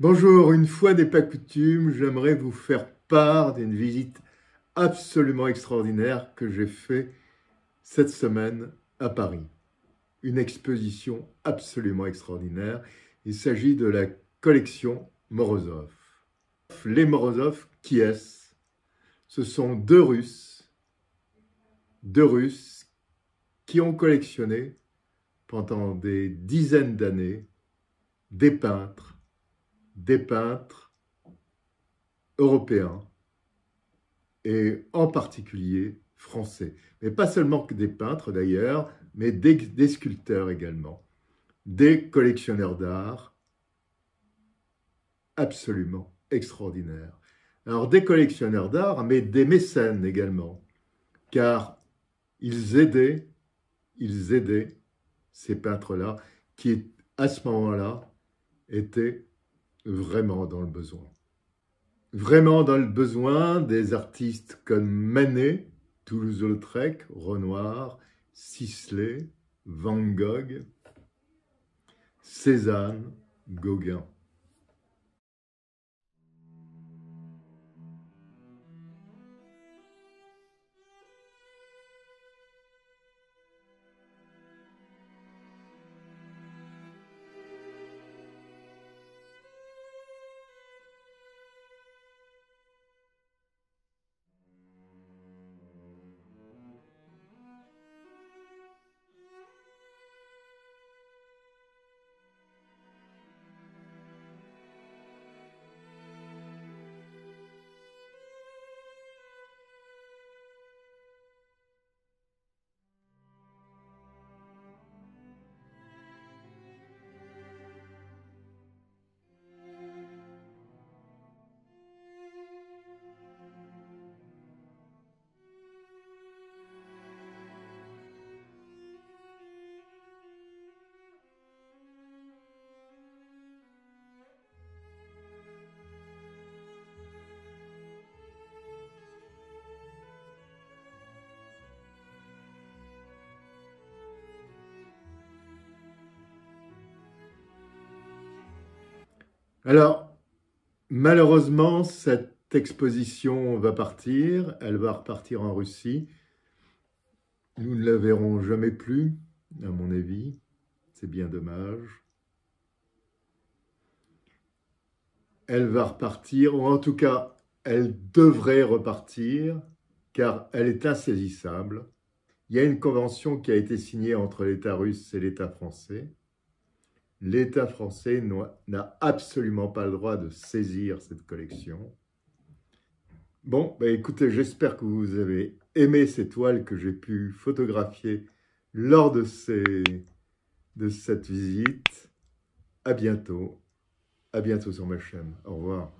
Bonjour, une fois n'est pas coutume, j'aimerais vous faire part d'une visite absolument extraordinaire que j'ai fait cette semaine à Paris. Une exposition absolument extraordinaire. Il s'agit de la collection Morozov. Les Morozov, qui est-ce? Ce sont deux Russes, deux Russes qui ont collectionné pendant des dizaines d'années des peintres des peintres européens et en particulier français. Mais pas seulement que des peintres d'ailleurs, mais des, sculpteurs également, des collectionneurs d'art absolument extraordinaires. Alors des collectionneurs d'art, mais des mécènes également, car ils aidaient, ils aidaient ces peintres-là qui, à ce moment-là, étaient vraiment dans le besoin. Vraiment dans le besoin des artistes comme Manet, Toulouse-Lautrec, Renoir, Sisley, Van Gogh, Cézanne, Gauguin. Alors, malheureusement, cette exposition va partir, elle va repartir en Russie. Nous ne la verrons jamais plus, à mon avis. C'est bien dommage. Elle va repartir, ou en tout cas, elle devrait repartir, car elle est insaisissable. Il y a une convention qui a été signée entre l'État russe et l'État français l'État français n'a absolument pas le droit de saisir cette collection. Bon, bah écoutez, j'espère que vous avez aimé ces toiles que j'ai pu photographier lors de, de cette visite. À bientôt. À bientôt sur ma chaîne. Au revoir.